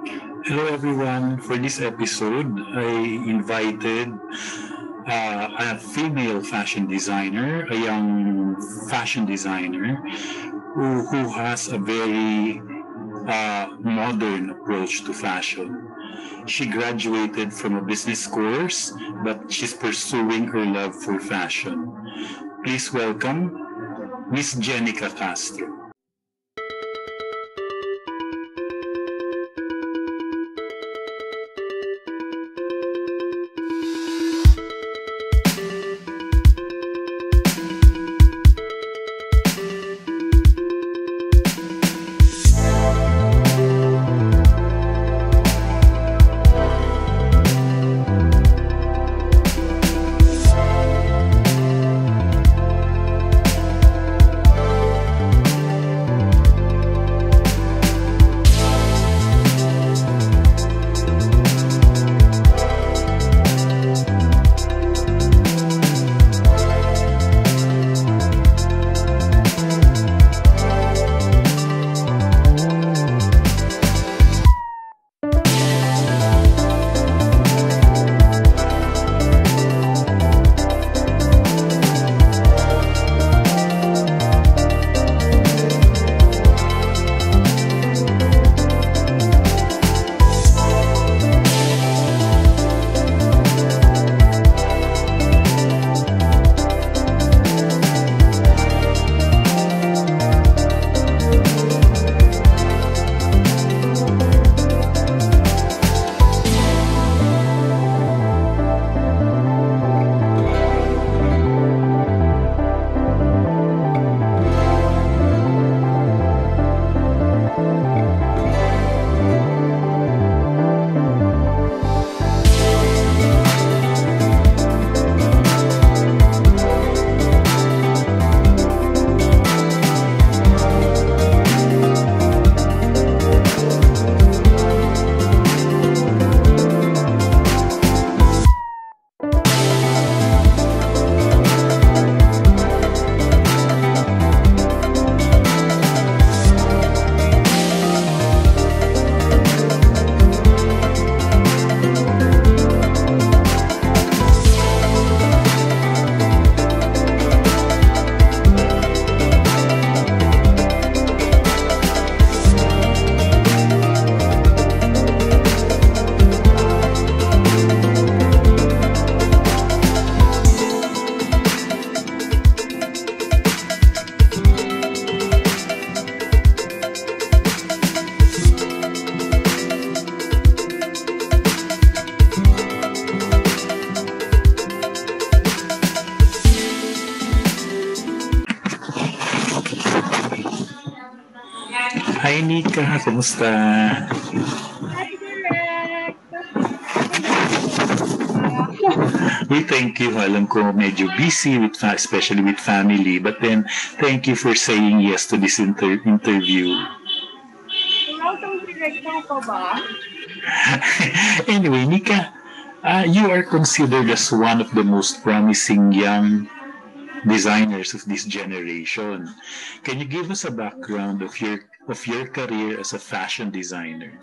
Hello everyone. For this episode, I invited uh, a female fashion designer, a young fashion designer who, who has a very uh, modern approach to fashion. She graduated from a business course, but she's pursuing her love for fashion. Please welcome Miss Jenica Castro. Hi Nika, kumusta? Hi, Direk! We thank you. Alam ko medyo busy, with fa- especially with family. But then, thank you for saying yes to this inter- interview. Welcome, Direk. Pa ba? anyway, Nika, uh, you are considered as one of the most promising young designers of this generation. Can you give us a background of your of your career as a fashion designer?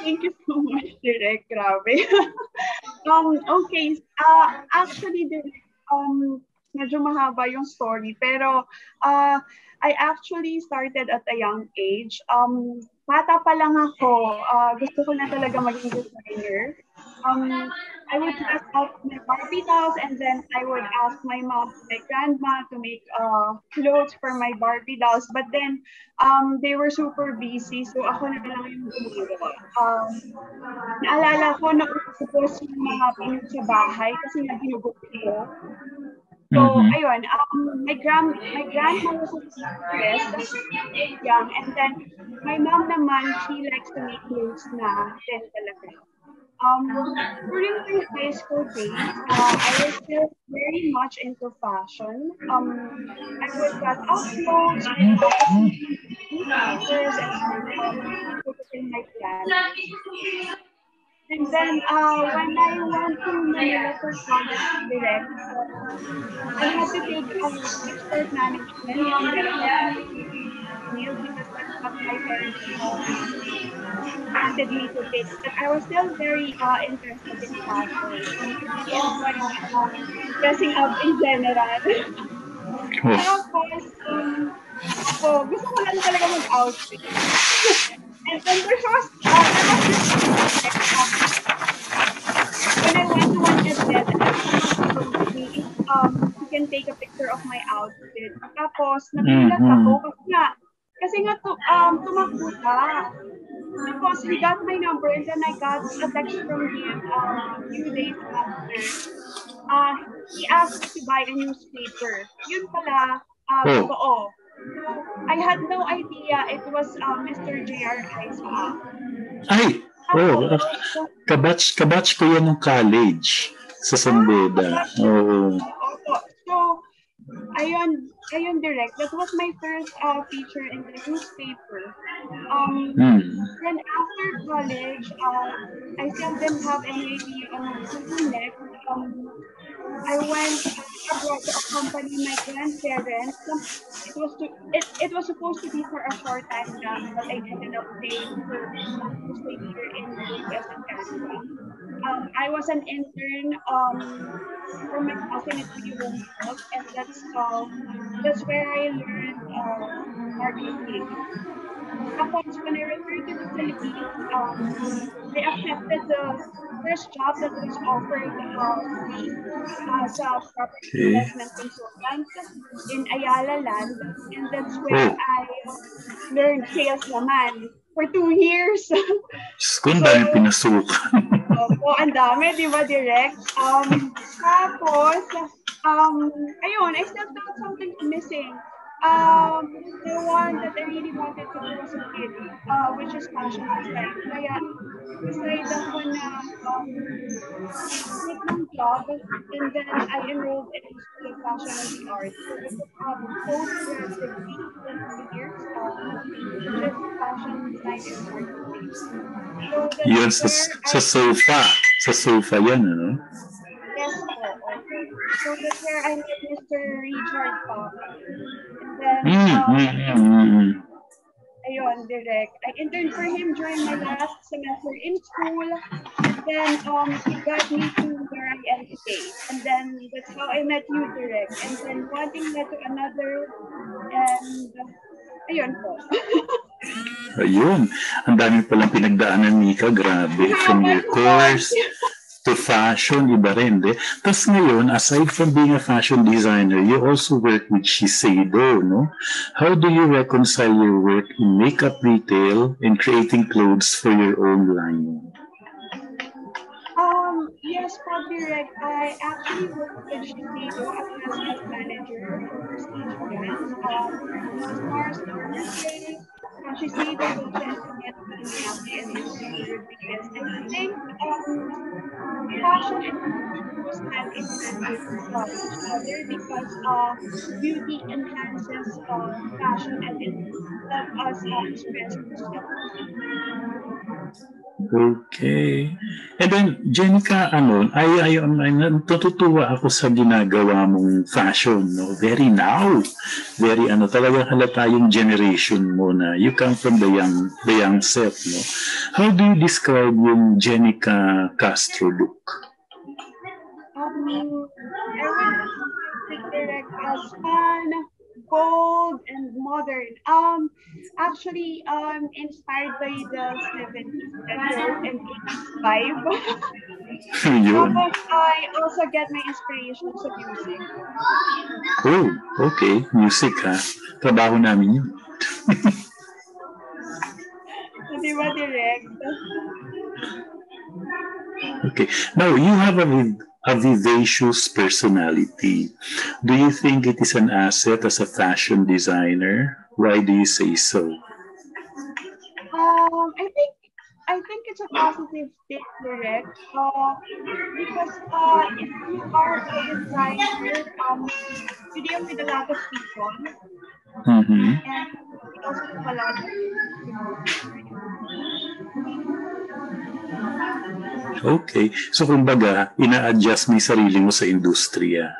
Thank you so much, Direk. Grabe. um, okay. Uh, actually, Direk, um, medyo mahaba yung story. Pero, uh, I actually started at a young age. Um, bata pa lang ako, uh, gusto ko na talaga maging designer. Um, I would dress up my Barbie dolls and then I would ask my mom, my grandma to make uh, clothes for my Barbie dolls. But then um, they were super busy so ako na lang yung gumagawa. Um, naalala ko na ubos yung mga pinag sa bahay kasi nga ginugot ko. So, Mhm. ayun, um, my, grand, my grandma was seamstress, young, and then my mom naman, she likes to make clothes na din talaga. Um, during my high school days, uh, I was still very much into fashion. Um, I would cut out clothes, sneakers, and it my closet. And then uh, when I went to Manila for college direct, I had to take a expert management because that's what my parents told me. to take. But I was still very uh, interested in enjoyed uh, dressing up in general. Tapos, um, ako, gusto ko lang talaga mag-outfit. and then there was, uh, there was this when I went to one event, um, you can take a picture of my outfit. Tapos, nagulat ako kasi nga, kasi nga to, um, tumakbo ka. Because he got my number and then I got a text from him um, a few days after. Uh, he asked to buy a newspaper. Yun pala, uh, Oh. totoo. I had no idea it was uh, Mr. J.R. Isaac. Ay, oh, kabatch, kabatch ko yan ng college sa San Beda. Oo. Opo. Ayun, ayun direct. That was my first uh, feature in the newspaper. Um, Hmm. then after college, uh, I still didn't have any idea on what to do next. Um, I went abroad to accompany my grandparents. It was to, it, it was supposed to be for a short time lang, but I ended up staying for to stay here in the US and Canada. Um, I was an intern um, for my cousin at Home Health, and that's uh, that's where I learned uh, marketing. Tapos, when I returned to the Philippines, um, I accepted the first job that was offered uh, me as a property Okay. investment consultant in Ayala Land. And that's where Oh. I learned sales naman for two years. Ko, ang dami pinasukan. Opo, ang dami, di ba, direct? Um, tapos, um, ayun, I still felt something missing. Um, the one that I really wanted to do as a kid, uh, which is fashion design. Kaya, decide ako na um, quit job, and then I enrolled in of Fashion and the Arts. So, it was um, post-grad degree for years, just fashion design and marketing. So, Yun sa, sa sofa. Sa sofa yan, ano? Yes po, okay. So that's where I met Mr. Richard Pop. And then, Mm, um, mm, mm, mm. Ayun, direct. I interned for him during my last semester in school. Then, um, he got me to where I am today. And then, that's how I met you, direct. And then, one thing led to another. And, ayun po. Ayun. Ang dami palang pinagdaanan, Mika. Grabe. From your course to fashion, iba rin. De. Tapos ngayon, aside from being a fashion designer, you also work with Shiseido, no? How do you reconcile your work in makeup retail and creating clothes for your own line? Um, yes, po, direct. I actually work with Shiseido as a manager for. Um, Mars Thursday, uh, Shiseido will just get because I think um, fashion and hand with uh, each other because uh, beauty enhances uh, fashion and it helps us uh, express. Okay. And then, Jenica, ano, ay, ay, ay, natutuwa ako sa ginagawa mong fashion, no? Very now. Very, ano, talagang halata yung generation mo na you come from the young, the young set, no? How do you describe yung Jenica Castro look? I would think direct as fun, bold, and modern. Um, actually, um, inspired by the 70s retro and 80s vibe. I also get my inspiration sa music. Oh, okay. Music, ha? Trabaho namin yun. So, di ba, direct? Okay. Now, you have a, a vivacious personality. Do you think it is an asset as a fashion designer? Why do you say so? Um, I think I think it's a positive thing, correct? Uh, because uh, if you are a designer, um, you deal with a lot of people, Mm-hmm. and also a lot of Okay. So, kumbaga, ina-adjust mo yung sarili mo sa industriya.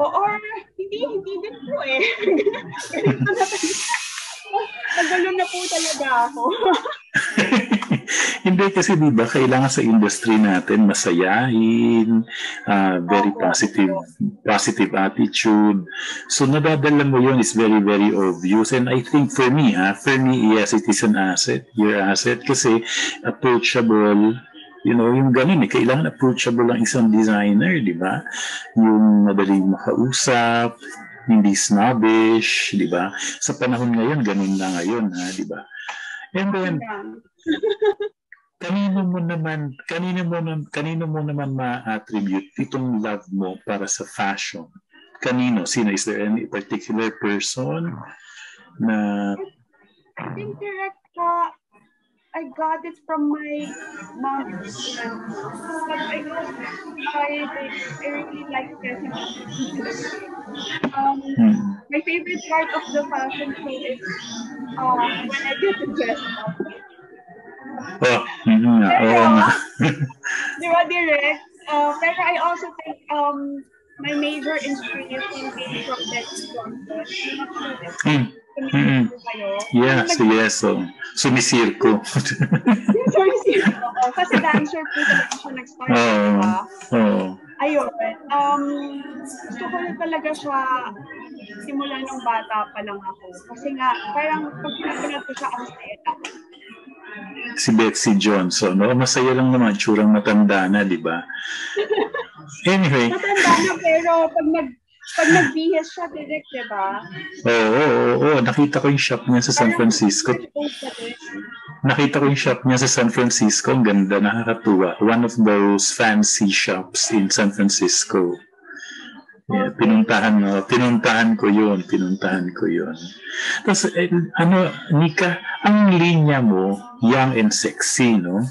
O, or hindi, hindi din po eh. Ganito na po talaga ako. Hindi kasi di ba kailangan sa industry natin masayahin, uh, very positive positive attitude. So nadadala mo yun is very very obvious and I think for me ha, for me yes it is an asset, your asset kasi approachable You know, yung ganun eh, kailangan approachable ang isang designer, di ba? Yung madaling makausap, hindi snobbish, di ba? Sa panahon ngayon, ganun na ngayon, ha, di ba? And then, kanino mo naman, kanino mo, kanino mo naman ma-attribute itong love mo para sa fashion? Kanino? Sino? Is there any particular person na... I think direct uh, I got it from my mom. But I also I, I really like dressing um, hmm. My favorite part of the fashion show is uh, when I get to dress up. Oh, mm-hmm. pero, oh. di ba, direct? Uh, pero I also think um, my major inspiration came from that Johnson. Mm. Mm-hmm. Yeah, so yes, so sumisirko. sumisirko. Kasi dancer po talaga siya nag-start. Oo. Oh, oh. Ayun. Um, gusto ko na talaga siya simula nung bata pa lang ako. Kasi nga, parang pag pinapanood ko siya, ang saya si Betsy Johnson. No? Masaya lang naman, tsurang matanda na, di ba? Anyway. Matanda na, pero pag nag pag nagbihis siya, direct, di ba? Oo, oo, oo, oo. Nakita ko yung shop niya sa San Francisco. Nakita ko yung shop niya sa San Francisco. Ang ganda, nakakatuwa. One of those fancy shops in San Francisco. Yeah, pinuntahan mo, pinuntahan ko 'yun, pinuntahan ko 'yun. Tapos eh, ano, Nika, ang linya mo, young and sexy, no?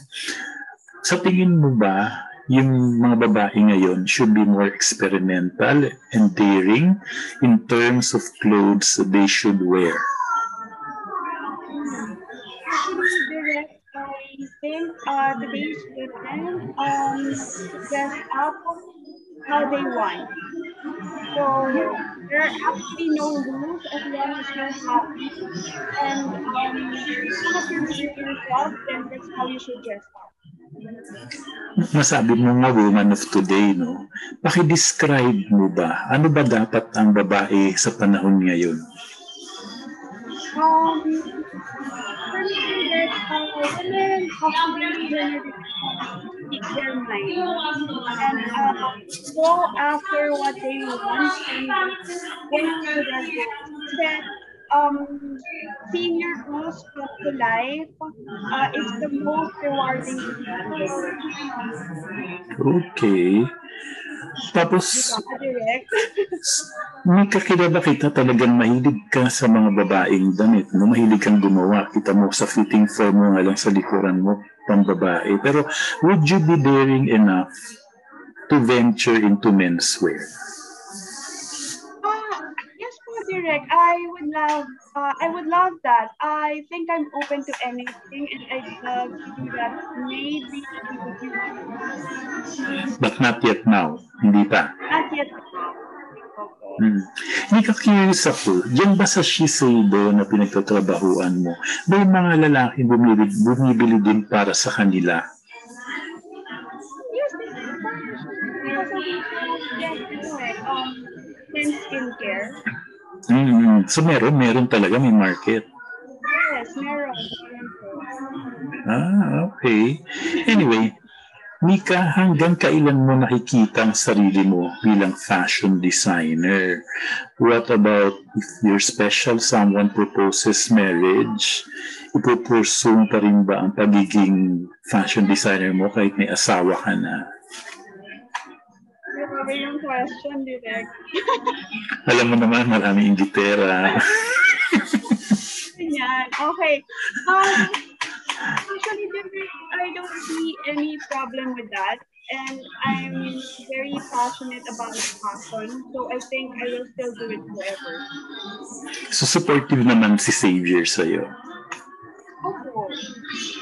Sa tingin mo ba yung mga babae ngayon should be more experimental and daring in terms of clothes they should wear? Think uh, um, dress up how they want. So there are actually no rules as long as you're happy and um, as long as you're doing yourself, then that's how you should dress up. Masabi mo nga woman of today, no? Paki-describe mo ba, ano ba dapat ang babae sa panahon ngayon? Um, and uh, go after what they want and work to their goals. Um, seeing your goals to life uh, is the most rewarding. Okay. Tapos, may kakilala kita talagang mahilig ka sa mga babaeng damit. No? Mahilig kang gumawa. Kita mo sa fitting form mo nga lang sa likuran mo pang babae. Pero would you be daring enough to venture into menswear? Yes direct. I would love uh, I would love that. I think I'm open to anything and I'd love to do that maybe in the future. But not yet now. Hindi pa. Not yet. Hmm. Hindi ka curious ako, yan ba sa Shiseido na pinagtatrabahuan mo, may mga lalaki bumili, bumibili din para sa kanila? Yes, because we have um, men's skincare. Mm-hmm. So meron, meron talaga, may market. Yes, meron. Ah, okay. Anyway, Mika, hanggang kailan mo nakikita ang sarili mo bilang fashion designer? What about if your special someone proposes marriage? Ipupursue pa rin ba ang pagiging fashion designer mo kahit may asawa ka na? Grabe yung question, direct. Alam mo naman, maraming gitera. Yan. Okay. Um, Actually, I don't see any problem with that. And I'm very passionate about fashion. So I think I will still do it forever. So supportive naman si Xavier sa'yo? Oo.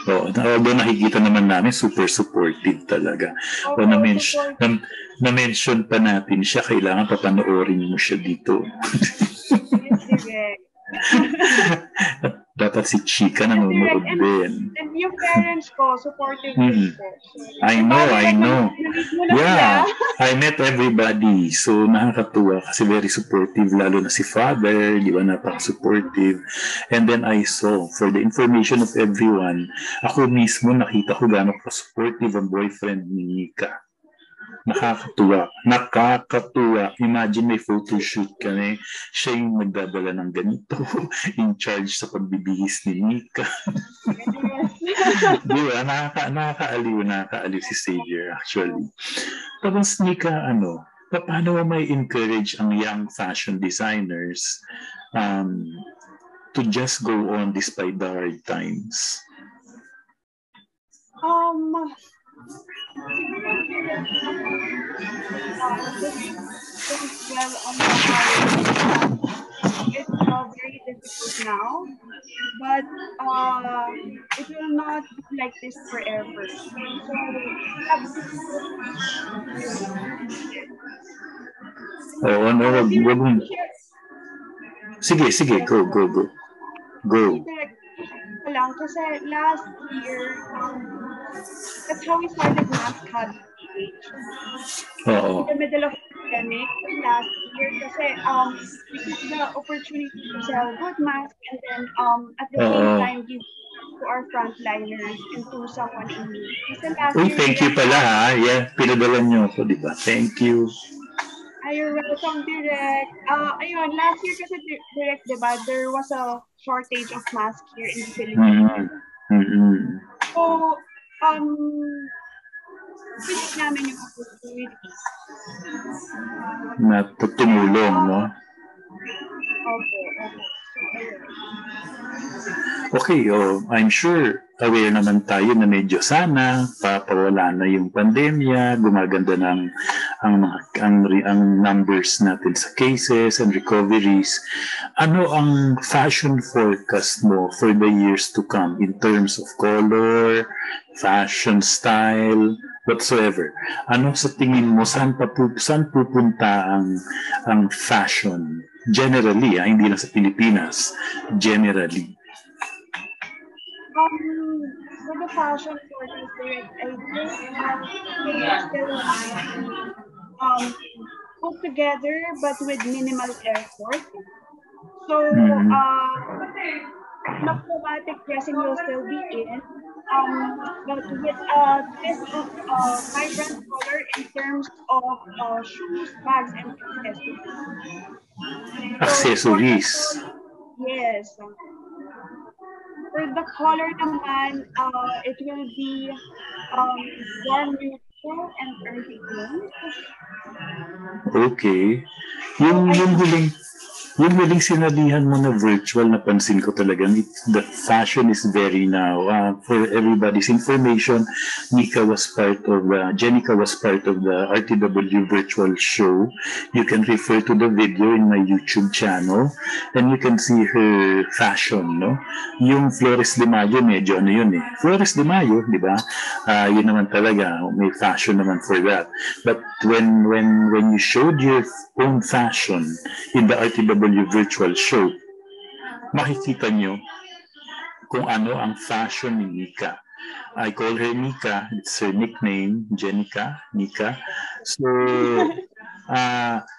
Although nakikita naman namin, super supportive talaga. o na-mention, na, na-mention pa natin siya, kailangan papanoorin mo siya dito. Dapat si Chika nanonood and, din. And yung parents ko, supportive Mm. So, I know, I know. Yeah. I met everybody. So nakakatuwa kasi very supportive, lalo na si father, di ba, napaka-supportive. And then I saw, for the information of everyone, ako mismo nakita ko gano'ng ka-supportive ang boyfriend ni Nika. Nakakatuwa. Nakakatuwa. Imagine may photo shoot kami. Siya yung nagdadala ng ganito. in charge sa pagbibihis ni Nika. Di ba? Nakaka, nakakaaliw, nakakaaliw si Xavier actually. Tapos Nika, ano, pa- paano mo may encourage ang young fashion designers um, to just go on despite the hard times? Um, well on the. Uh, very difficult now, but uh, it will not be like this forever. Oo, ano, wag, wag, mong- sige, sige, go, go, go. Go. Lang kasi last year, um, that's how we started Mass Cut Oo. in the middle of pandemic last year kasi um we took the opportunity to sell good masks and then um at the same Oo. time give to our frontliners and to someone in need. Kasi last Uy, year, thank you pala ha. Yeah, pinadala niyo ako, di ba? Thank you. Ay, you're welcome, Direct. Uh, ayun, last year kasi, Di- Direct, di ba, there was a shortage of masks here in the Philippines. Mm-hmm. Mm-hmm. So, um, pinig namin yung opportunity. Na tumulong, no? Opo, opo. Okay, oh, I'm sure aware naman tayo na medyo sana papawala na yung pandemya, gumaganda ng ang mga ang, ang numbers natin sa cases and recoveries. Ano ang fashion forecast mo for the years to come in terms of color, fashion style, whatsoever? Ano sa tingin mo saan pa saan pupunta ang ang fashion generally, ah, hindi lang sa Pilipinas, generally? Um, for the fashion forecast, Direct, I think um, they still um, put together but with minimal effort. So, Mhm. uh, chromatic dressing will still be in, um, but with a twist of uh, vibrant color in terms of uh, shoes, bags, and accessories. So, Accessories. for the color- Yes. For the color naman, uh, it will be um, warm neutral and earthy tones. Okay. Yung, yung huling, yung huling sinalihan mo na virtual, napansin ko talaga, the fashion is very now. Uh, for everybody's information, Nika was part of, uh, Jenica was part of the RTW virtual show. You can refer to the video in my YouTube channel and you can see her fashion, no? Yung Flores de Mayo, medyo ano yun eh. Flores de Mayo, di ba? Ah, yun naman talaga, may fashion naman for that. But when when when you showed your own fashion in the RTW virtual show, makikita nyo kung ano ang fashion ni Nika. I call her Nika. It's her nickname, Jenica, Nika. So, uh,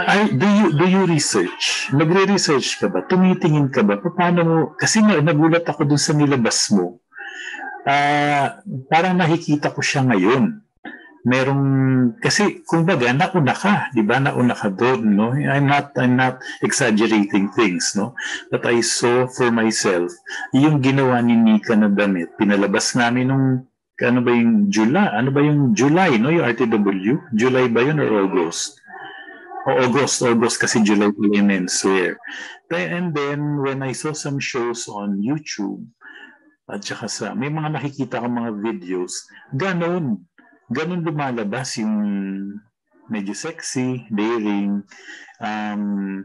I, do you do you research? Nagre-research ka ba? Tumitingin ka ba? Paano mo? Kasi nga, nagulat ako dun sa nilabas mo. Ah, parang nakikita ko siya ngayon merong kasi kumbaga nauna ka, 'di ba? Nauna ka doon, no? I'm not I'm not exaggerating things, no? But I saw for myself yung ginawa ni Nika na damit. Pinalabas namin nung ano ba yung July? Ano ba yung July, no? Yung RTW? July ba yun or August? O August, August kasi July pa yung menswear. And then when I saw some shows on YouTube, at saka sa, may mga nakikita akong mga videos, ganon ganun lumalabas yung medyo sexy, daring. Um,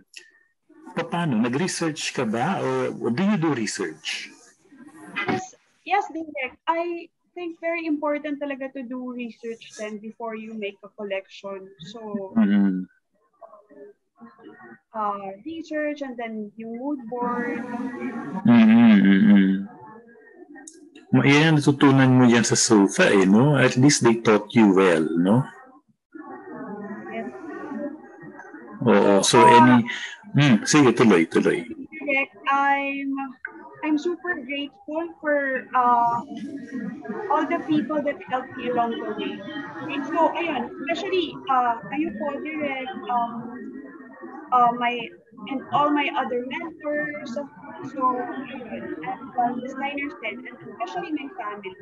paano? Nag-research ka ba? Or, or do you do research? Yes, yes, Direk. I think very important talaga to do research then before you make a collection. So, Mm-hmm. uh, research and then yung mood board. Mm-hmm, Yan, natutunan mo yan sa sofa eh, no? At least they taught you well, no? Oo, so any... Hmm, sige, tuloy, tuloy. I'm I'm super grateful for uh, all the people that helped me along the way. And so, ayun, especially uh, kayo po, direct, um, uh, my, and all my other mentors. So, ayun, and um, designers din, and especially my family.